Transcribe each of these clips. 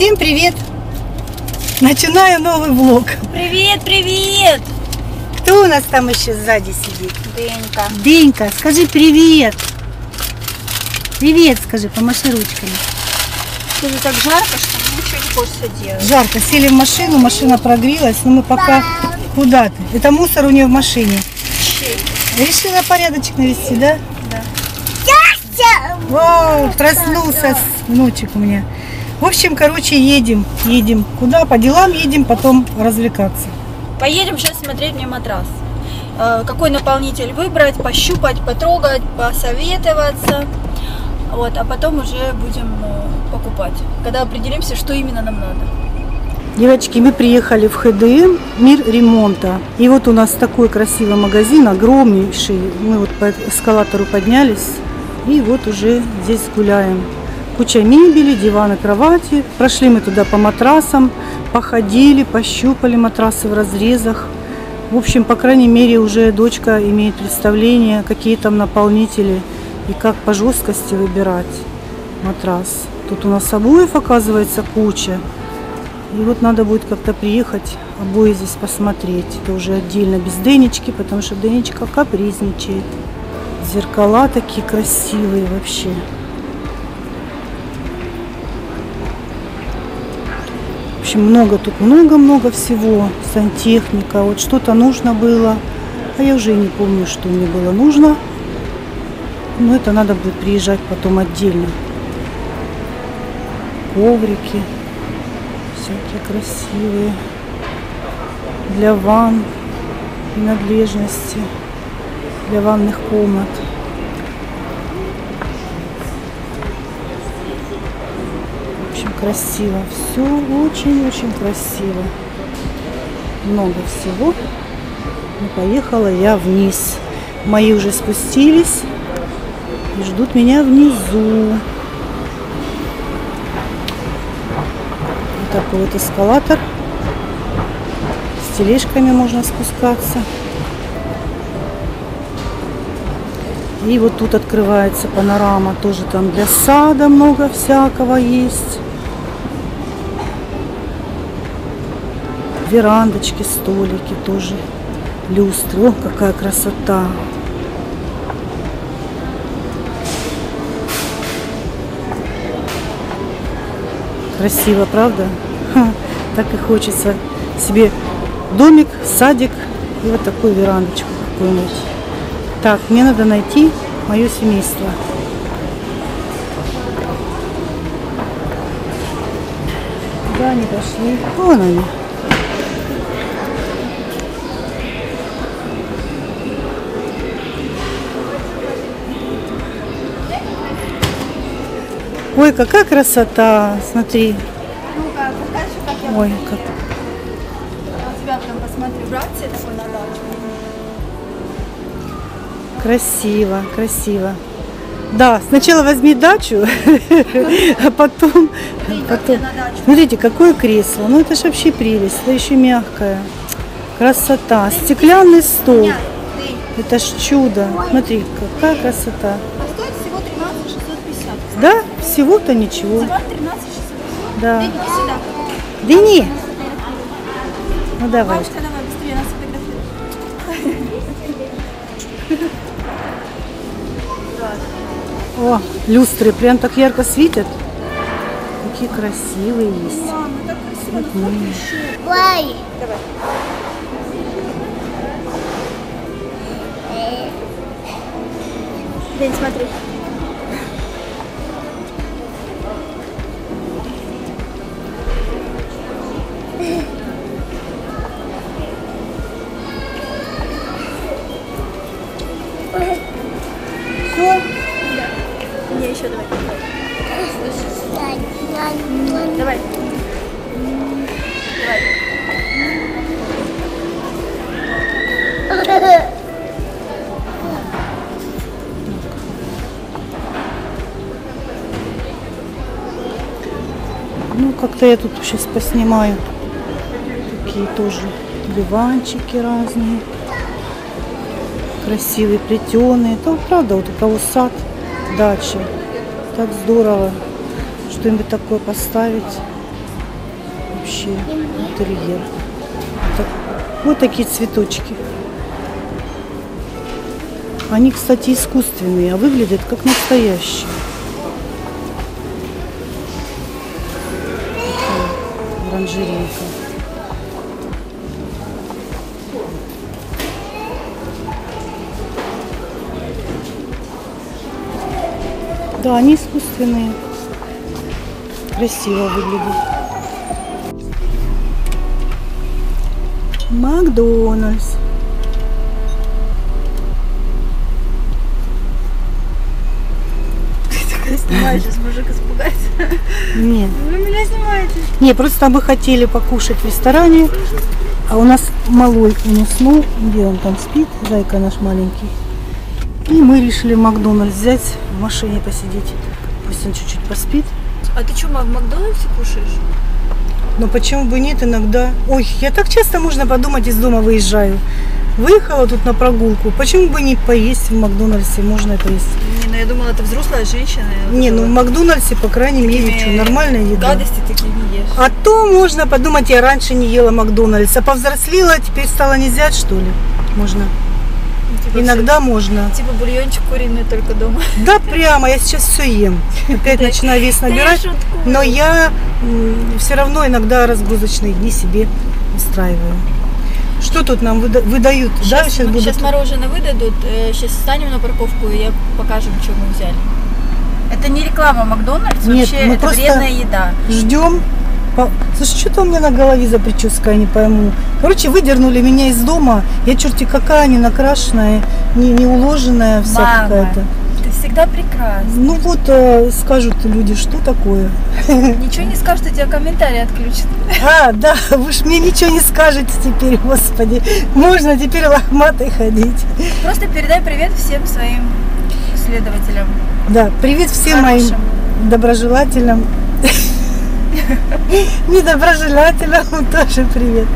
Всем привет! Начинаю новый влог. Привет, привет! Кто у нас там еще сзади сидит? Денька. Денька, скажи привет. Привет, скажи, помаши ручками. Тебе так жарко, что ничего не хочется делать. Жарко, сели в машину, машина прогрелась, но мы пока... Куда ты? Это мусор у нее в машине. Решила порядочек навести, да? Да. Вау, проснулся внучек у меня. В общем, короче, едем, едем. Куда? По делам едем, потом развлекаться. Поедем сейчас смотреть мне матрас. Э, Какой наполнитель выбрать, пощупать, потрогать, посоветоваться. Вот, а потом уже будем э, покупать. Когда определимся, что именно нам надо. Девочки, мы приехали в ХДМ, мир ремонта. И вот у нас такой красивый магазин, огромнейший. Мы вот по эскалатору поднялись и вот уже здесь гуляем. Куча мебели, диваны, кровати. Прошли мы туда по матрасам, походили, пощупали матрасы в разрезах. В общем, по крайней мере, уже дочка имеет представление, какие там наполнители и как по жесткости выбирать матрас. Тут у нас обоев, оказывается, куча. И вот надо будет как-то приехать, обои здесь посмотреть. Это уже отдельно без Денечки, потому что Денечка капризничает. Зеркала такие красивые вообще. Общем, много тут, много-много всего. Сантехника, вот что-то нужно было. А я уже не помню, что мне было нужно. Но это надо будет приезжать потом отдельно. Коврики всякие красивые. Для ванн, принадлежности, для ванных комнат. Красиво. Все очень-очень красиво. Много всего. Ну, поехала я вниз. Мои уже спустились и ждут меня внизу. Вот такой вот эскалатор. С тележками можно спускаться. И вот тут открывается панорама. Тоже там для сада много всякого есть. Верандочки, столики тоже. Люстры. О, какая красота. Красиво, правда? Ха, так и хочется себе домик, садик и вот такую верандочку какую-нибудь. Так, мне надо найти мое семейство. Куда они пошли? Вон они. Ой, какая красота! Смотри. Ну-ка, покажи, как я Ой, как тебя такой на дачу? красиво, красиво. Да, сначала возьми дачу, а потом, потом. Смотрите, какое кресло. Ну это же вообще прелесть. Это еще мягкое. Красота. Стеклянный стол. Это ж чудо. Смотри, какая красота. Да, всего-то ничего. Всего 13 650. Да. Не. Ну давай. Бабушка, давай быстрее нас фотографируй. О, люстры прям так ярко светят. Какие красивые есть. Мама, так красиво. ну М. Давай. День, смотри. Ну, как-то я тут сейчас поснимаю. Такие тоже диванчики разные. Красивые, плетеные. Там, правда, вот у кого сад, дача. Так здорово что-нибудь такое поставить. вообще интерьер. Так, вот такие цветочки. Они, кстати, искусственные, а выглядят как настоящие. Оранжерейка. Да, они искусственные. Красиво выглядят. Макдональдс. Ты снимаешь, сейчас мужик испугается. Нет. Вы меня снимаете. Не, просто мы хотели покушать в ресторане, а у нас малой он уснул, где он там спит, зайка наш маленький. И мы решили Макдональдс взять, в машине посидеть. Пусть он чуть-чуть поспит. А ты что, в Макдональдсе кушаешь? Но почему бы нет иногда? Ой, я так часто, можно подумать, из дома выезжаю. Выехала тут на прогулку. Почему бы не поесть в Макдональдсе? Можно. Не, ну я думала, это взрослая женщина. Не, ну в Макдональдсе, по крайней мере, что, нормальная еда. Гадости такие не ешь. А то можно подумать, я раньше не ела Макдональдс, а повзрослела, теперь стало нельзя, что ли? Можно. Типа Иногда можно. всё- Типа бульончик куриный только дома. Да, прямо, я сейчас все ем. Опять начинаю вес набирать. Но я все равно иногда разгрузочные дни себе устраиваю. Что тут нам выда- выдают? да, Сейчас, сейчас будут. сейчас мороженое выдадут. Сейчас встанем на парковку и я покажем, что мы взяли. Это не реклама Макдональдс, Нет, вообще мы это просто- вредная еда. Ждем. Слушай, что-то у меня на голове за прическа, я не пойму. Короче, выдернули меня из дома. Я черти какая, не накрашенная, не, не уложенная вся какая-то. Ты всегда прекрасна. Ну вот э, скажут люди, что такое. Ничего не скажут, у тебя комментарии отключат. А, да, вы ж мне ничего не скажете теперь, господи. Можно теперь лохматой ходить. Просто передай привет всем своим следователям. Да, привет всем Хорошим. моим доброжелателям. Недоброжелателям тоже привет.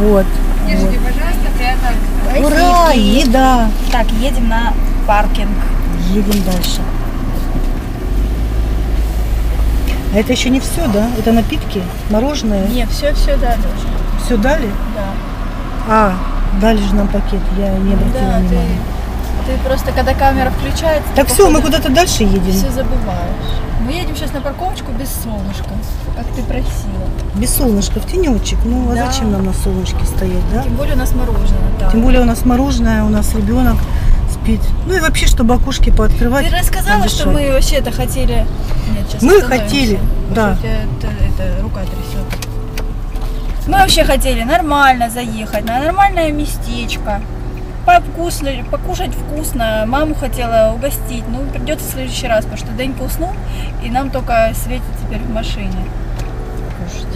Вот. Держите, пожалуйста, Ура, еда. Так, едем на паркинг. Едем дальше. А это еще не все, да? Это напитки, мороженое. Не, все, все, да, даже. Все дали? Да. А, дали же нам пакет, я не обратила Да, ты, внимания. ты просто, когда камера включается, Так все, мы куда-то дальше едем. все забываешь. Мы едем сейчас на парковочку без солнышка, как ты просила. Без солнышка, в тенечек. Ну, а Да. зачем нам на солнышке стоять, да? Тем более у нас мороженое, да. Тем более у нас мороженое, у нас ребенок спит. Ну и вообще, чтобы окошки пооткрывать. Ты рассказала, что подышать. мы вообще это хотели. Нет, сейчас Мы хотели, да. что это, это рука трясет. Мы вообще хотели нормально заехать, на нормальное местечко. Повкусно, покушать вкусно. Маму хотела угостить. Ну, придется в следующий раз, потому что Денька уснул, и нам только светит теперь в машине. Кушать.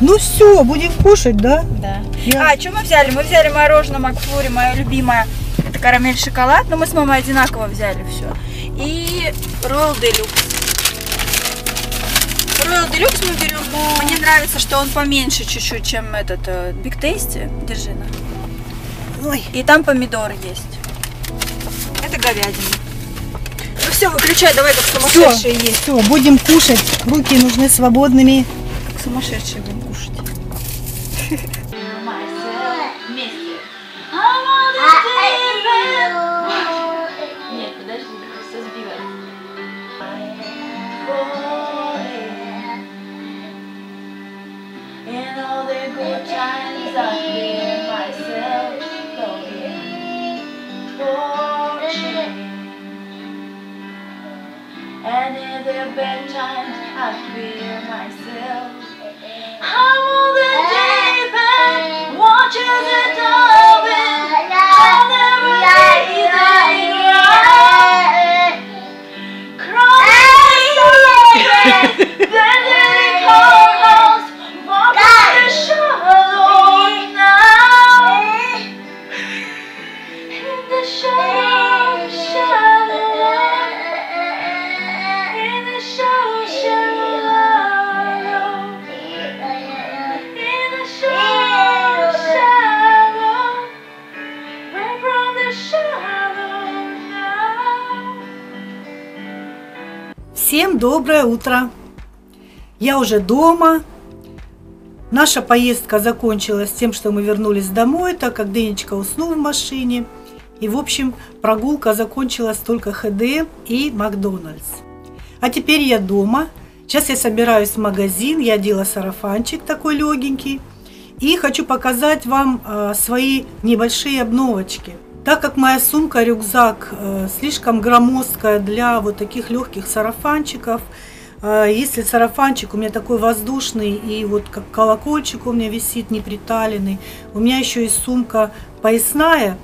Ну все, будем кушать, да? Да. Я- А, что мы взяли? Мы взяли мороженое Макфлури, мое любимое. Это карамель шоколад, но мы с мамой одинаково взяли все. И Royal Deluxe. Royal Deluxe мы берем. Мне нравится, что он поменьше чуть-чуть, чем этот э, Big Tasty. Держи на. Ой, И там помидоры есть. Это говядина. Ну все, выключай, давай как все, сумасшедшие есть. все, будем кушать. Руки нужны свободными. Как сумасшедшие будем кушать. there have been times I fear myself. Всем доброе утро. Я уже дома. Наша поездка закончилась тем, что мы вернулись домой, так как Денечка уснул в машине. И, в общем, прогулка закончилась только ХД и Макдональдс. А теперь я дома. Сейчас я собираюсь в магазин. Я одела сарафанчик такой легенький. И хочу показать вам э, свои небольшие обновочки. Так как моя сумка-рюкзак э, слишком громоздкая для вот таких легких сарафанчиков, э, если сарафанчик у меня такой воздушный и вот как колокольчик у меня висит неприталенный, у меня еще и сумка поясная,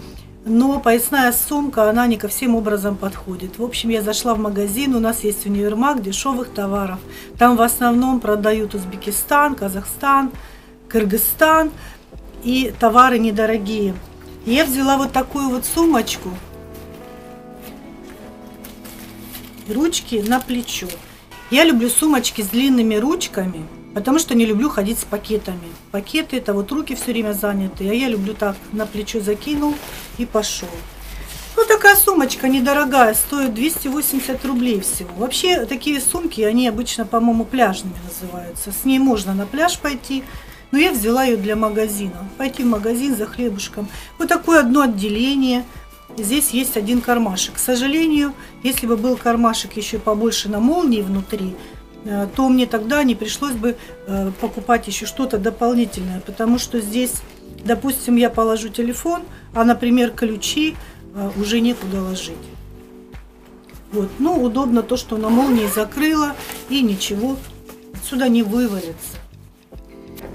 но поясная сумка, она не ко всем образом подходит. В общем, я зашла в магазин, у нас есть универмаг дешевых товаров. Там в основном продают Узбекистан, Казахстан, Кыргызстан и товары недорогие. Я взяла вот такую вот сумочку. Ручки на плечо. Я люблю сумочки с длинными ручками, потому что не люблю ходить с пакетами. Пакеты это вот руки все время заняты, а я люблю так на плечо закинул и пошел. Ну, такая сумочка недорогая, стоит 280 рублей всего. Вообще, такие сумки, они обычно, по-моему, пляжными называются. С ней можно на пляж пойти, но я взяла ее для магазина. Пойти в магазин за хлебушком. Вот такое одно отделение. Здесь есть один кармашек. К сожалению, если бы был кармашек еще побольше на молнии внутри, э, то мне тогда не пришлось бы э, покупать еще что-то дополнительное, потому что здесь, допустим, я положу телефон, а, например, ключи э, уже некуда ложить. Вот. Ну, удобно то, что на молнии закрыла и ничего отсюда не вывалится.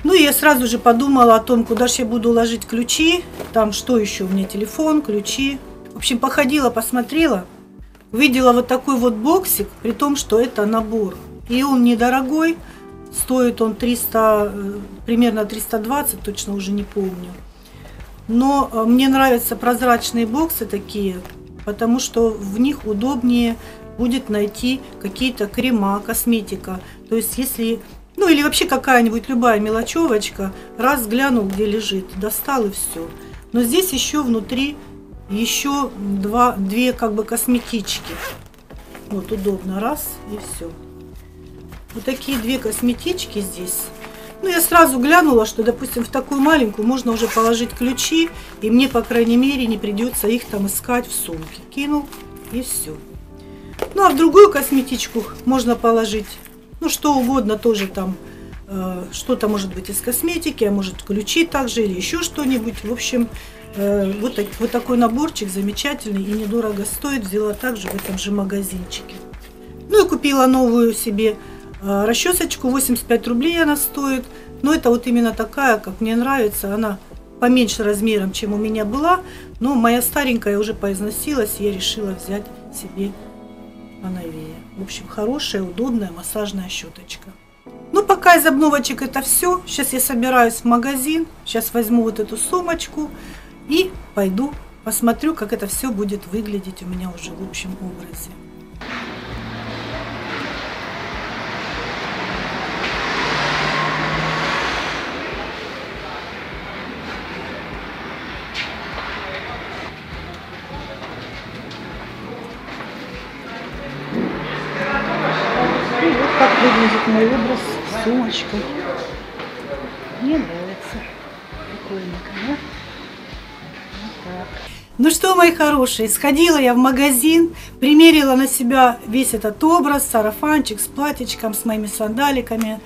Ну, и я сразу же подумала о том, куда же я буду ложить ключи. Там что еще у меня? Телефон, ключи. В общем, походила, посмотрела. Увидела вот такой вот боксик, при том, что это набор. И он недорогой. Стоит он 300, э, примерно 320, точно уже не помню. Но э, мне нравятся прозрачные боксы такие, потому что в них удобнее будет найти какие-то крема, косметика. То есть, если ну или вообще какая-нибудь любая мелочевочка, раз глянул, где лежит, достал и все. Но здесь еще внутри еще два, две как бы косметички. Вот удобно, раз и все. Вот такие две косметички здесь. Ну, я сразу глянула, что, допустим, в такую маленькую можно уже положить ключи, и мне, по крайней мере, не придется их там искать в сумке. Кинул, и все. Ну, а в другую косметичку можно положить ну, что угодно тоже там, э, что-то может быть из косметики, а может ключи также или еще что-нибудь. В общем, э, вот, так, вот такой наборчик замечательный и недорого стоит. Взяла также в этом же магазинчике. Ну и купила новую себе э, расчесочку, 85 рублей она стоит. Но это вот именно такая, как мне нравится, она поменьше размером, чем у меня была. Но моя старенькая уже поизносилась, я решила взять себе поновее. В общем, хорошая, удобная массажная щеточка. Ну, пока из обновочек это все. Сейчас я собираюсь в магазин. Сейчас возьму вот эту сумочку и пойду посмотрю, как это все будет выглядеть у меня уже в общем образе. С сумочкой. Мне нравится. Прикольненько, да? Вот так. Ну что, мои хорошие, сходила я в магазин, примерила на себя весь этот образ, сарафанчик с платьичком, с моими сандаликами.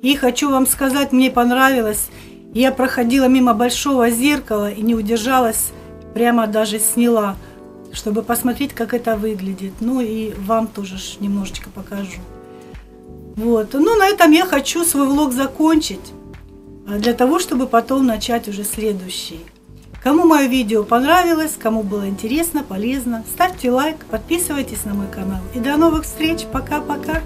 И хочу вам сказать, мне понравилось. Я проходила мимо большого зеркала и не удержалась, прямо даже сняла, чтобы посмотреть, как это выглядит. Ну и вам тоже немножечко покажу. Вот. Ну, на этом я хочу свой влог закончить, а, для того, чтобы потом начать уже следующий. Кому мое видео понравилось, кому было интересно, полезно, ставьте лайк, подписывайтесь на мой канал. И до новых встреч. Пока-пока.